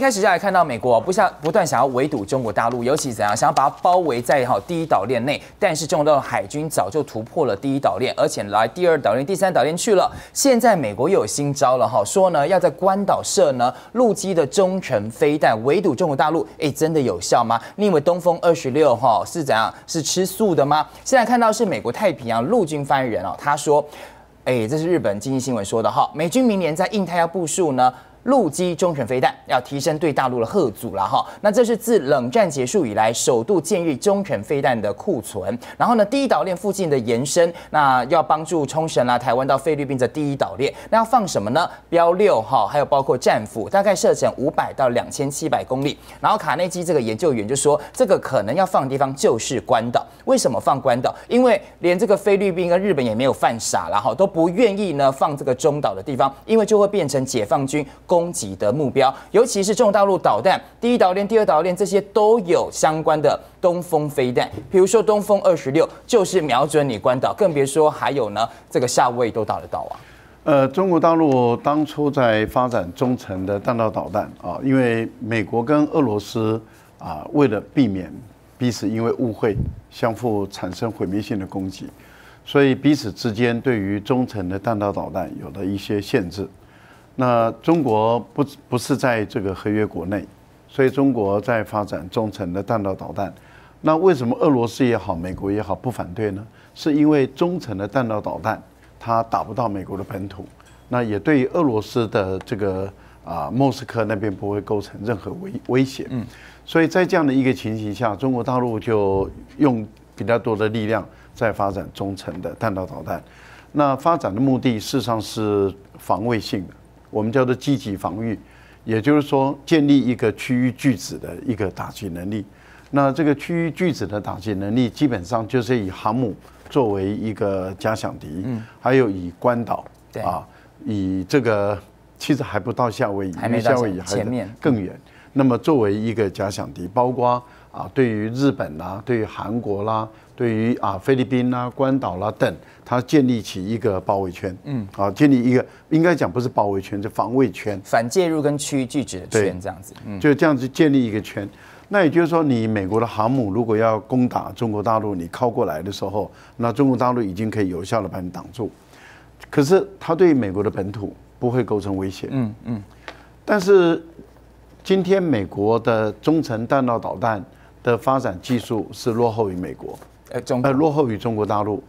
一开始就来看到美国不像不断想要围堵中国大陆，尤其怎样想要把它包围在哈第一岛链内，但是中国的海军早就突破了第一岛链，而且来第二岛链、第三岛链去了。现在美国又有新招了哈，说呢要在关岛设呢陆基的中程飞弹围堵中国大陆，哎，真的有效吗？你以为东风二十六哈是怎样是吃素的吗？现在看到是美国太平洋陆军发言人哦，他说，哎，这是日本经济新闻说的哈，美军明年在印太要部署呢。陆基中程飞弹要提升对大陆的贺阻了哈，那这是自冷战结束以来首度建立中程飞弹的库存。然后呢，第一岛链附近的延伸，那要帮助冲绳啦、台湾到菲律宾的第一岛链，那要放什么呢？标六号，还有包括战斧，大概射程五百到两千七百公里。然后卡内基这个研究员就说，这个可能要放的地方就是关岛。为什么放关岛？因为连这个菲律宾跟日本也没有犯傻了哈，都不愿意呢放这个中岛的地方，因为就会变成解放军。攻攻击的目标，尤其是中国大陆导弹，第一岛链、第二岛链这些都有相关的东风飞弹，比如说东风二十六就是瞄准你关岛，更别说还有呢，这个夏威都打得到啊。呃，中国大陆当初在发展中程的弹道导弹啊，因为美国跟俄罗斯啊，为了避免彼此因为误会相互产生毁灭性的攻击，所以彼此之间对于中程的弹道导弹有了一些限制。那中国不不是在这个合约国内，所以中国在发展中程的弹道导弹。那为什么俄罗斯也好，美国也好不反对呢？是因为中程的弹道导弹它打不到美国的本土，那也对于俄罗斯的这个啊莫斯科那边不会构成任何威威胁。嗯，所以在这样的一个情形下，中国大陆就用比较多的力量在发展中程的弹道导弹。那发展的目的事实上是防卫性的。我们叫做积极防御，也就是说建立一个区域拒止的一个打击能力。那这个区域拒止的打击能力，基本上就是以航母作为一个假想敌，嗯，还有以关岛，啊，以这个其实还不到夏威夷，还没夏威夷前面更远。那么作为一个假想敌，包括啊，对于日本啦，对于韩国啦。对于啊菲律宾啦、关岛啦等，它建立起一个包围圈，嗯，啊，建立一个应该讲不是包围圈，是防卫圈，反介入跟区域拒止的圈这样子，嗯，就这样子建立一个圈。那也就是说，你美国的航母如果要攻打中国大陆，你靠过来的时候，那中国大陆已经可以有效的把你挡住。可是它对美国的本土不会构成威胁，嗯嗯。但是今天美国的中程弹道导弹的发展技术是落后于美国。呃，中呃落后于中国大陆，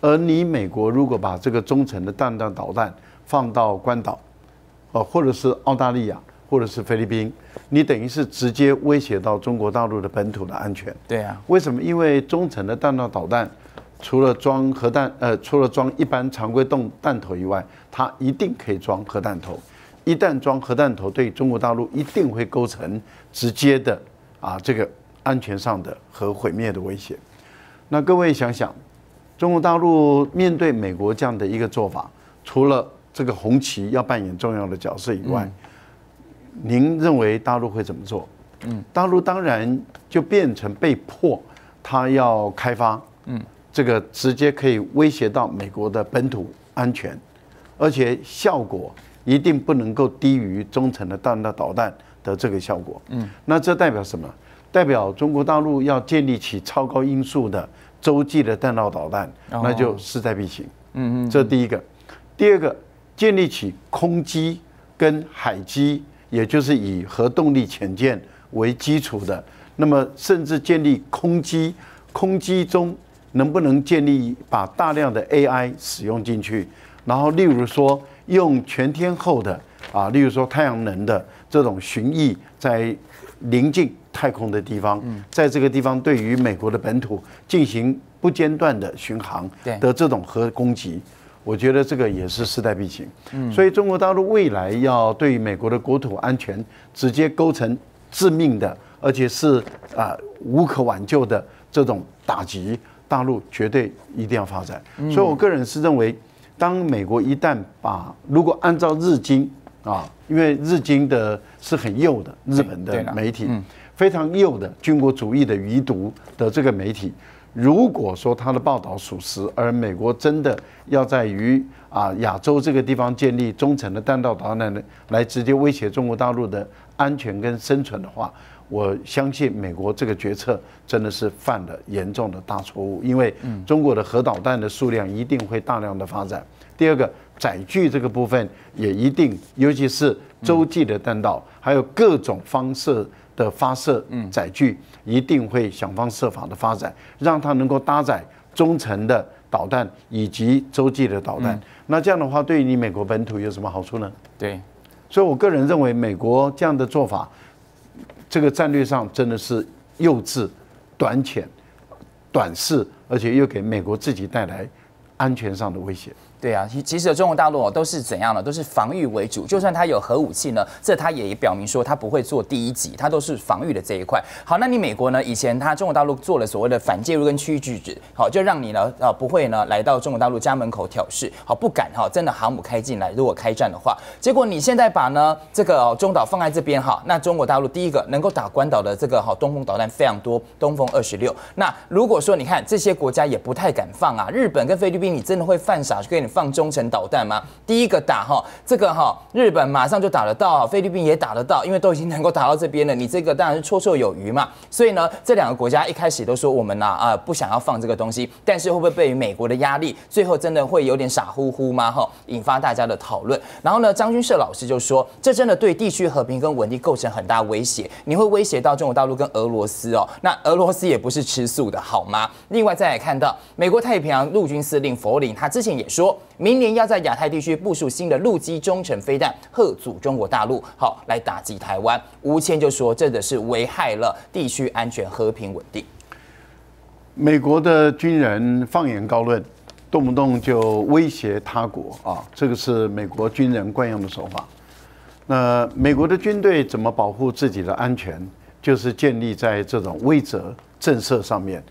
而你美国如果把这个中程的弹道导弹放到关岛，哦，或者是澳大利亚，或者是菲律宾，你等于是直接威胁到中国大陆的本土的安全。对啊，为什么？因为中程的弹道导弹除了装核弹，呃，除了装一般常规动弹头以外，它一定可以装核弹头。一旦装核弹头，对中国大陆一定会构成直接的啊这个安全上的和毁灭的威胁。那各位想想，中国大陆面对美国这样的一个做法，除了这个红旗要扮演重要的角色以外，您认为大陆会怎么做？嗯，大陆当然就变成被迫，他要开发，嗯，这个直接可以威胁到美国的本土安全，而且效果一定不能够低于中程的弹道导弹的这个效果。嗯，那这代表什么？代表中国大陆要建立起超高音速的洲际的弹道导弹，那就势在必行。嗯嗯，这第一个。第二个，建立起空基跟海基，也就是以核动力潜舰为基础的，那么甚至建立空基，空基中能不能建立把大量的 AI 使用进去？然后，例如说用全天候的啊，例如说太阳能的这种巡弋在临近。太空的地方，在这个地方对于美国的本土进行不间断的巡航的这种核攻击，我觉得这个也是势在必行。所以中国大陆未来要对美国的国土安全直接构成致命的，而且是啊无可挽救的这种打击，大陆绝对一定要发展。所以我个人是认为，当美国一旦把如果按照日经啊，因为日经的是很右的日本的媒体。非常右的军国主义的余毒的这个媒体，如果说他的报道属实，而美国真的要在于啊亚洲这个地方建立中程的弹道导弹呢，来直接威胁中国大陆的安全跟生存的话，我相信美国这个决策真的是犯了严重的大错误，因为中国的核导弹的数量一定会大量的发展。第二个，载具这个部分也一定，尤其是洲际的弹道，还有各种方式。的发射载具一定会想方设法的发展，让它能够搭载中程的导弹以及洲际的导弹。那这样的话，对于你美国本土有什么好处呢？对，所以我个人认为，美国这样的做法，这个战略上真的是幼稚、短浅、短视，而且又给美国自己带来安全上的威胁。对啊，其实中国大陆都是怎样的？都是防御为主。就算他有核武器呢，这他也表明说他不会做第一级，他都是防御的这一块。好，那你美国呢？以前他中国大陆做了所谓的反介入跟区域拒止，好，就让你呢啊不会呢来到中国大陆家门口挑事，好不敢哈，真的航母开进来，如果开战的话，结果你现在把呢这个中岛放在这边哈，那中国大陆第一个能够打关岛的这个哈东风导弹非常多，东风二十六。那如果说你看这些国家也不太敢放啊，日本跟菲律宾，你真的会犯傻去给你放中程导弹吗？第一个打哈，这个哈，日本马上就打得到，菲律宾也打得到，因为都已经能够打到这边了。你这个当然是绰绰有余嘛。所以呢，这两个国家一开始都说我们呢啊不想要放这个东西，但是会不会被美国的压力，最后真的会有点傻乎乎吗？哈，引发大家的讨论。然后呢，张军社老师就说，这真的对地区和平跟稳定构成很大威胁，你会威胁到中国大陆跟俄罗斯哦。那俄罗斯也不是吃素的好吗？另外再来看到美国太平洋陆军司令佛林，他之前也说。明年要在亚太地区部署新的陆基中程飞弹，贺阻中国大陆，好来打击台湾。吴谦就说，真的是危害了地区安全、和平稳定。美国的军人放言高论，动不动就威胁他国啊，这个是美国军人惯用的手法。那美国的军队怎么保护自己的安全，就是建立在这种威慑震慑上面。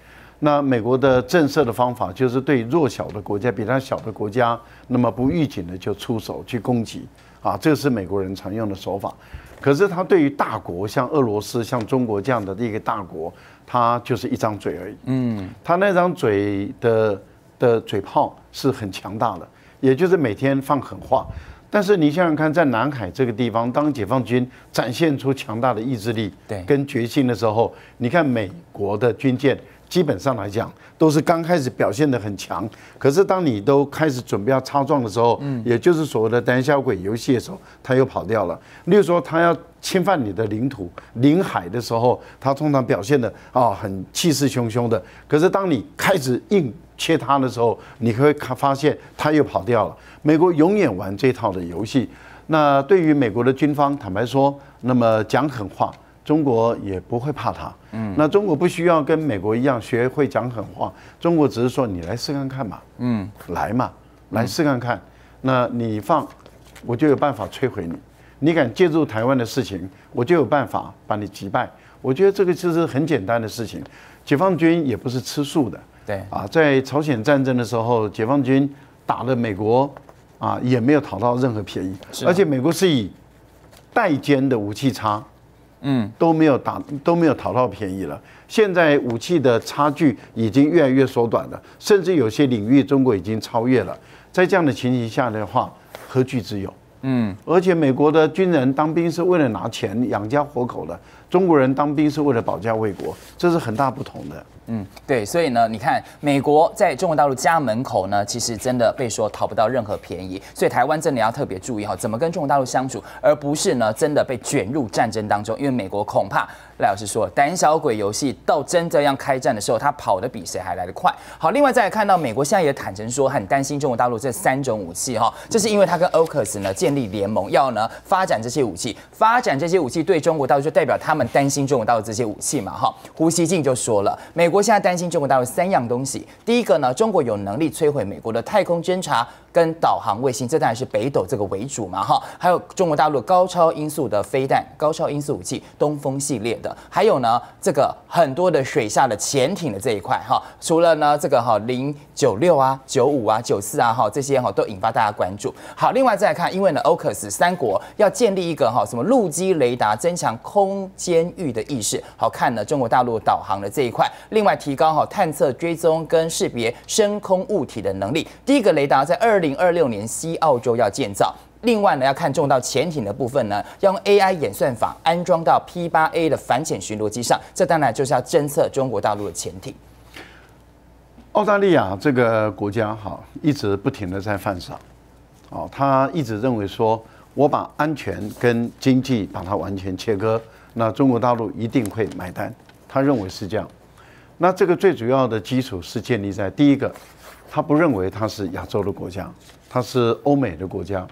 那美国的震慑的方法就是对弱小的国家、比它小的国家，那么不预警的就出手去攻击，啊，这是美国人常用的手法。可是他对于大国，像俄罗斯、像中国这样的一个大国，他就是一张嘴而已。嗯，他那张嘴的的嘴炮是很强大的，也就是每天放狠话。但是你想想看，在南海这个地方，当解放军展现出强大的意志力、对跟决心的时候，你看美国的军舰。基本上来讲，都是刚开始表现得很强，可是当你都开始准备要擦撞的时候，嗯，也就是所谓的胆小鬼游戏的时候，他又跑掉了。例如说，他要侵犯你的领土、领海的时候，他通常表现的啊很气势汹汹的。可是当你开始硬切他的时候，你会看发现他又跑掉了。美国永远玩这套的游戏。那对于美国的军方，坦白说，那么讲狠话。中国也不会怕他，嗯，那中国不需要跟美国一样学会讲狠话，中国只是说你来试看看嘛，嗯，来嘛，来试看看，那你放，我就有办法摧毁你，你敢借助台湾的事情，我就有办法把你击败。我觉得这个就是很简单的事情，解放军也不是吃素的，对，啊，在朝鲜战争的时候，解放军打了美国，啊，也没有讨到任何便宜，而且美国是以代间的武器差。嗯，都没有打，都没有讨到便宜了。现在武器的差距已经越来越缩短了，甚至有些领域中国已经超越了。在这样的情形下的话，何惧之有？嗯，而且美国的军人当兵是为了拿钱养家活口的，中国人当兵是为了保家卫国，这是很大不同的。嗯，对，所以呢，你看美国在中国大陆家门口呢，其实真的被说讨不到任何便宜，所以台湾真的要特别注意哈，怎么跟中国大陆相处，而不是呢真的被卷入战争当中，因为美国恐怕赖老师说胆小鬼游戏到真正要开战的时候，他跑得比谁还来得快。好，另外再来看到美国现在也坦诚说很担心中国大陆这三种武器哈，这是因为他跟 OCUS 呢建立联盟，要呢发展这些武器，发展这些武器对中国大陆就代表他们担心中国大陆这些武器嘛哈。胡锡进就说了，美国。现在担心中国大陆三样东西。第一个呢，中国有能力摧毁美国的太空侦察、跟导航卫星，这当然是北斗这个为主嘛哈。还有中国大陆高超音速的飞弹、高超音速武器东风系列的，还有呢这个很多的水下的潜艇的这一块哈。除了呢这个哈零九六啊、九五啊、九四啊哈这些哈都引发大家关注。好，另外再看，因为呢 o c u s 三国要建立一个哈什么陆基雷达，增强空间域的意识。好看呢中国大陆导航的这一块，另外提高哈探测追踪跟识别深空物体的能力。第一个雷达在二零二六年西澳洲要建造。另外呢，要看中到潜艇的部分呢，要用 AI 演算法安装到 P 八 A 的反潜巡逻机上，这当然就是要侦测中国大陆的潜艇。澳大利亚这个国家哈，一直不停的在犯傻，哦，他一直认为说，我把安全跟经济把它完全切割，那中国大陆一定会买单，他认为是这样。那这个最主要的基础是建立在第一个，他不认为他是亚洲的国家，他是欧美的国家。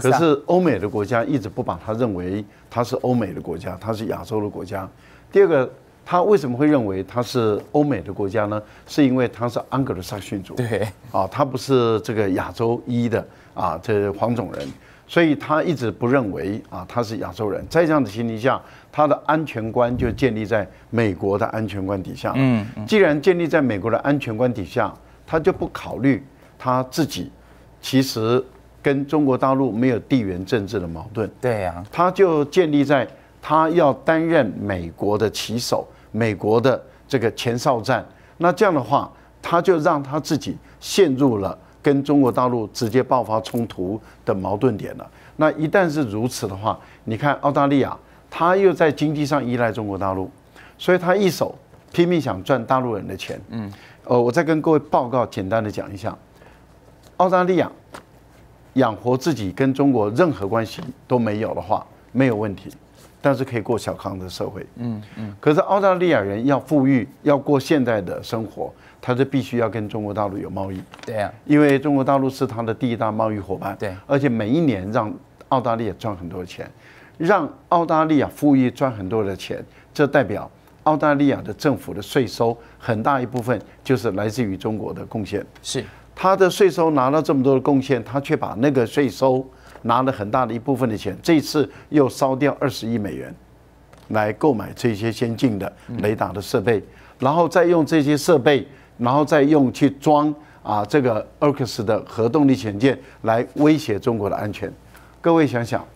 可是欧美的国家一直不把他认为他是欧美的国家，他是亚洲的国家。第二个，他为什么会认为他是欧美的国家呢？是因为他是安格鲁萨逊族，对，啊，他不是这个亚洲一的啊，这黄种人，所以他一直不认为啊他是亚洲人。在这样的前提下，他的安全观就建立在美国的安全观底下。嗯，既然建立在美国的安全观底下，他就不考虑他自己其实。跟中国大陆没有地缘政治的矛盾，对呀，他就建立在他要担任美国的旗手，美国的这个前哨站。那这样的话，他就让他自己陷入了跟中国大陆直接爆发冲突的矛盾点了。那一旦是如此的话，你看澳大利亚，他又在经济上依赖中国大陆，所以他一手拼命想赚大陆人的钱。嗯，呃，我再跟各位报告简单的讲一下，澳大利亚。养活自己跟中国任何关系都没有的话，没有问题，但是可以过小康的社会。嗯嗯。可是澳大利亚人要富裕，要过现代的生活，他是必须要跟中国大陆有贸易。对呀。因为中国大陆是他的第一大贸易伙伴。对。而且每一年让澳大利亚赚很多钱，让澳大利亚富裕赚很多的钱，这代表澳大利亚的政府的税收很大一部分就是来自于中国的贡献。是。他的税收拿了这么多的贡献，他却把那个税收拿了很大的一部分的钱，这次又烧掉二十亿美元，来购买这些先进的雷达的设备，然后再用这些设备，然后再用去装啊这个 AUKUS 的核动力潜舰来威胁中国的安全。各位想想，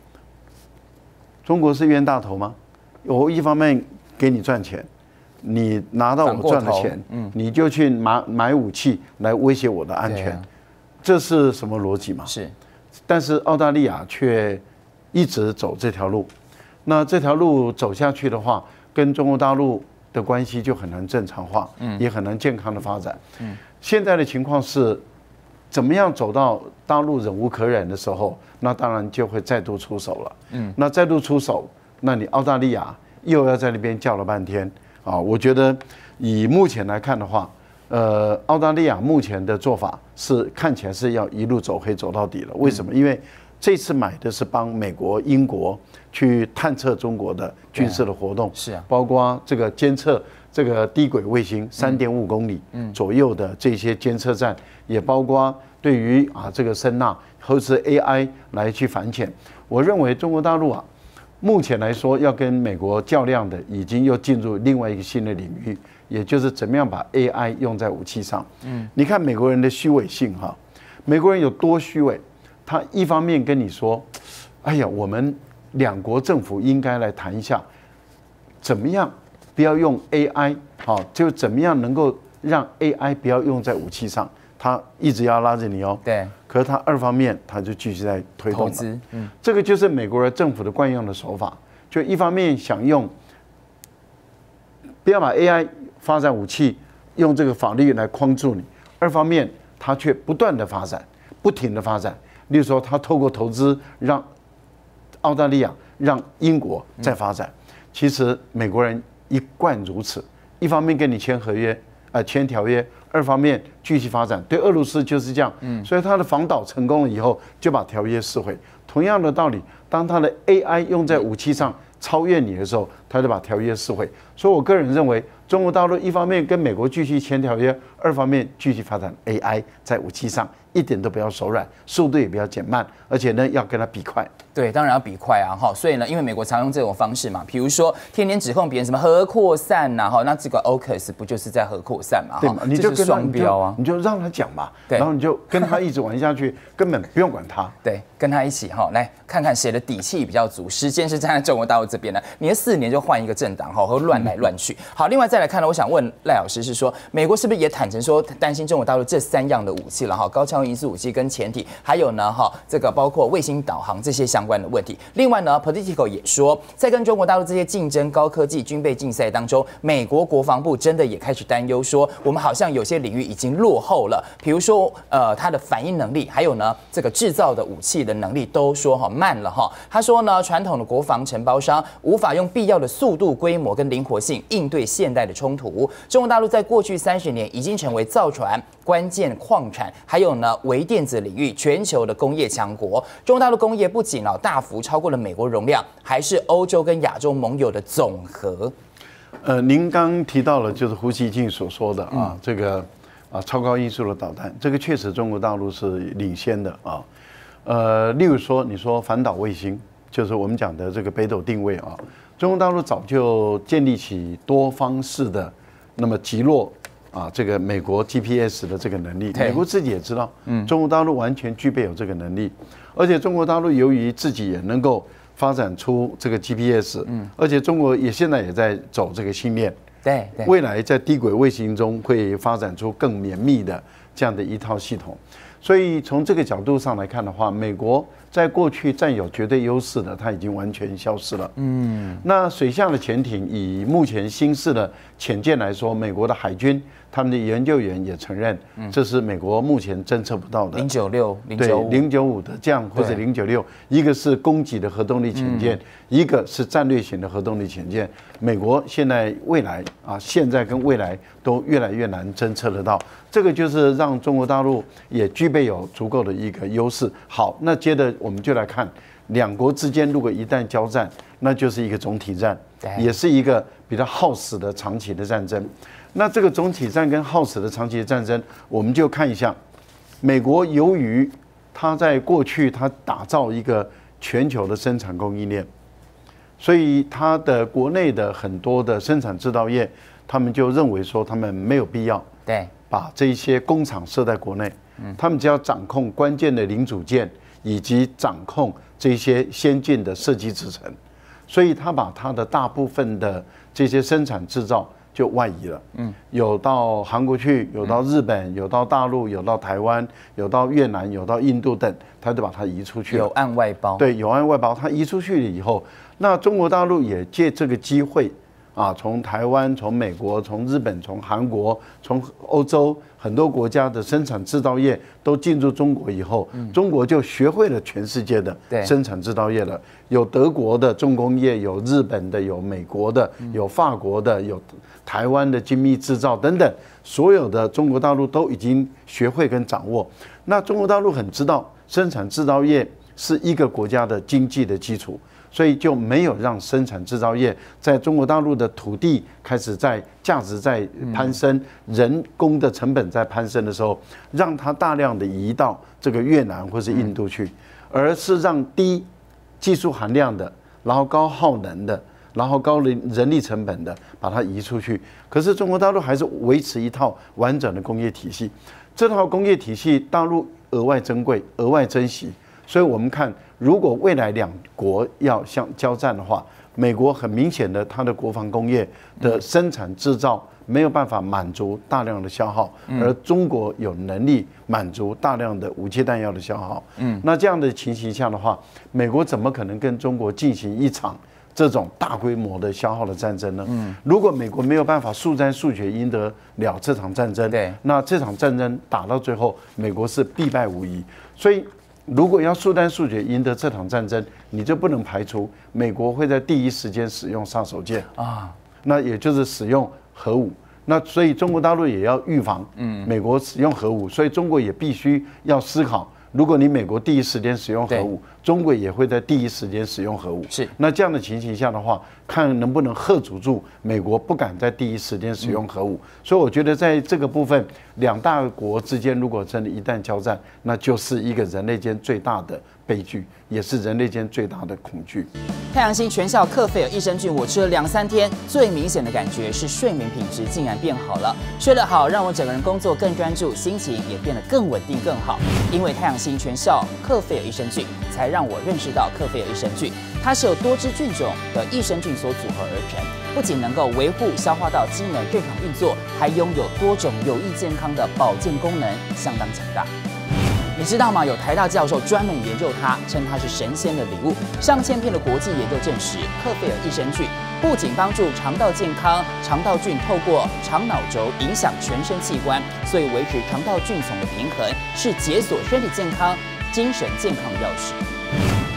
中国是冤大头吗？我一方面给你赚钱。你拿到我赚的钱，嗯，你就去买买武器来威胁我的安全，这是什么逻辑嘛？是，但是澳大利亚却一直走这条路，那这条路走下去的话，跟中国大陆的关系就很难正常化，嗯，也很难健康的发展。嗯，现在的情况是，怎么样走到大陆忍无可忍的时候，那当然就会再度出手了。嗯，那再度出手，那你澳大利亚又要在那边叫了半天。啊，我觉得以目前来看的话，呃，澳大利亚目前的做法是看起来是要一路走黑走到底了。为什么？因为这次买的是帮美国、英国去探测中国的军事的活动，是啊，包括这个监测这个低轨卫星三点五公里左右的这些监测站，也包括对于啊这个声呐或是 AI 来去反潜。我认为中国大陆啊。目前来说，要跟美国较量的，已经又进入另外一个新的领域，也就是怎么样把 AI 用在武器上。嗯，你看美国人的虚伪性哈，美国人有多虚伪？他一方面跟你说，哎呀，我们两国政府应该来谈一下，怎么样不要用 AI，好，就怎么样能够让 AI 不要用在武器上。他一直要拉着你哦，对。可是他二方面他就继续在推动资，嗯，这个就是美国人政府的惯用的手法，就一方面想用，不要把 AI 发展武器用这个法律来框住你，二方面他却不断的发展，不停的发展。例如说，他透过投资让澳大利亚、让英国在发展，其实美国人一贯如此，一方面跟你签合约，呃，签条约。二方面继续发展，对俄罗斯就是这样，嗯，所以他的防导成功了以后，就把条约撕毁。同样的道理，当他的 AI 用在武器上超越你的时候，他就把条约撕毁。所以我个人认为，中国大陆一方面跟美国继续签条约，二方面继续发展 AI 在武器上。一点都不要手软，速度也不要减慢，而且呢，要跟他比快。对，当然要比快啊，哈。所以呢，因为美国常用这种方式嘛，比如说天天指控别人什么核扩散呐，哈，那这个 OCUS 不就是在核扩散嘛？对嘛？你就跟双标啊，你就让他讲嘛，然后你就跟他一直玩下去，根本不用管他。对，跟他一起哈，来看看谁的底气比较足。时间是站在中国大陆这边的，你的四年就换一个政党哈，会乱来乱去。好，另外再来看呢，我想问赖老师是说，美国是不是也坦诚说担心中国大陆这三样的武器了哈？高超音速武器跟潜艇，还有呢哈，这个包括卫星导航这些相关的问题。另外呢，Political 也说，在跟中国大陆这些竞争高科技军备竞赛当中，美国国防部真的也开始担忧，说我们好像有些领域已经落后了，比如说呃，它的反应能力，还有呢，这个制造的武器的能力都说哈慢了哈。他说呢，传统的国防承包商无法用必要的速度、规模跟灵活性应对现代的冲突。中国大陆在过去三十年已经成为造船、关键矿产，还有呢微电子领域全球的工业强国。中国大陆工业不仅啊大幅超过了。美国容量还是欧洲跟亚洲盟友的总和。呃，您刚提到了就是胡锡进所说的啊，这个啊超高音速的导弹，这个确实中国大陆是领先的啊。呃，例如说你说反导卫星，就是我们讲的这个北斗定位啊，中国大陆早就建立起多方式的那么击落啊这个美国 GPS 的这个能力。美国自己也知道，嗯，中国大陆完全具备有这个能力。而且中国大陆由于自己也能够发展出这个 GPS，嗯，而且中国也现在也在走这个星链，对，未来在低轨卫星中会发展出更绵密的这样的一套系统，所以从这个角度上来看的话，美国在过去占有绝对优势的，它已经完全消失了。嗯，那水下的潜艇，以目前新式的潜舰来说，美国的海军。他们的研究员也承认，这是美国目前侦测不到的零九六、零九零九五的这样或者零九六，一个是攻击的核动力潜舰，一个是战略型的核动力潜舰。美国现在未来啊，现在跟未来都越来越难侦测得到，这个就是让中国大陆也具备有足够的一个优势。好，那接着我们就来看两国之间如果一旦交战，那就是一个总体战，也是一个比较耗时的长期的战争。那这个总体战跟耗时的长期的战争，我们就看一下，美国由于它在过去它打造一个全球的生产供应链，所以它的国内的很多的生产制造业，他们就认为说他们没有必要对把这一些工厂设在国内，他们只要掌控关键的零组件以及掌控这些先进的设计制程，所以他把他的大部分的这些生产制造。就外移了，嗯，有到韩国去，有到日本，有到大陆，有到台湾，有到越南，有到印度等，他就把它移出去了。有按外包。对，有按外包，他移出去了以后，那中国大陆也借这个机会。啊，从台湾、从美国、从日本、从韩国、从欧洲很多国家的生产制造业都进入中国以后，中国就学会了全世界的生产制造业了。有德国的重工业，有日本的，有美国的，有法国的，有台湾的精密制造等等，所有的中国大陆都已经学会跟掌握。那中国大陆很知道，生产制造业是一个国家的经济的基础。所以就没有让生产制造业在中国大陆的土地开始在价值在攀升，人工的成本在攀升的时候，让它大量的移到这个越南或是印度去，而是让低技术含量的，然后高耗能的，然后高人人力成本的把它移出去。可是中国大陆还是维持一套完整的工业体系，这套工业体系大陆额外珍贵、额外珍惜。所以我们看。如果未来两国要相交战的话，美国很明显的它的国防工业的生产制造没有办法满足大量的消耗，而中国有能力满足大量的武器弹药的消耗。嗯，那这样的情形下的话，美国怎么可能跟中国进行一场这种大规模的消耗的战争呢？嗯，如果美国没有办法速战速决赢得了这场战争，对，那这场战争打到最后，美国是必败无疑。所以。如果要速战速决赢得这场战争，你就不能排除美国会在第一时间使用杀手锏。啊，那也就是使用核武。那所以中国大陆也要预防，嗯，美国使用核武，所以中国也必须要思考，如果你美国第一时间使用核武，中国也会在第一时间使用核武。是那这样的情形下的话，看能不能吓阻住美国不敢在第一时间使用核武。所以我觉得在这个部分，两大国之间如果真的一旦交战，那就是一个人类间最大的悲剧，也是人类间最大的恐惧。太阳星全效克菲尔益生菌，我吃了两三天，最明显的感觉是睡眠品质竟然变好了。睡得好，让我整个人工作更专注，心情也变得更稳定更好。因为太阳星全效克菲尔益生菌，才让我认识到克菲尔益生菌，它是由多支菌种的益生菌所组合而成，不仅能够维护消化道机能正常运作，还拥有多种有益健康的保健功能，相当强大。你知道吗？有台大教授专门研究它，称它是神仙的礼物。上千篇的国际研究证实，克菲尔益生菌不仅帮助肠道健康，肠道菌透过肠脑轴影响全身器官，所以维持肠道菌丛的平衡是解锁身体健康、精神健康的钥匙。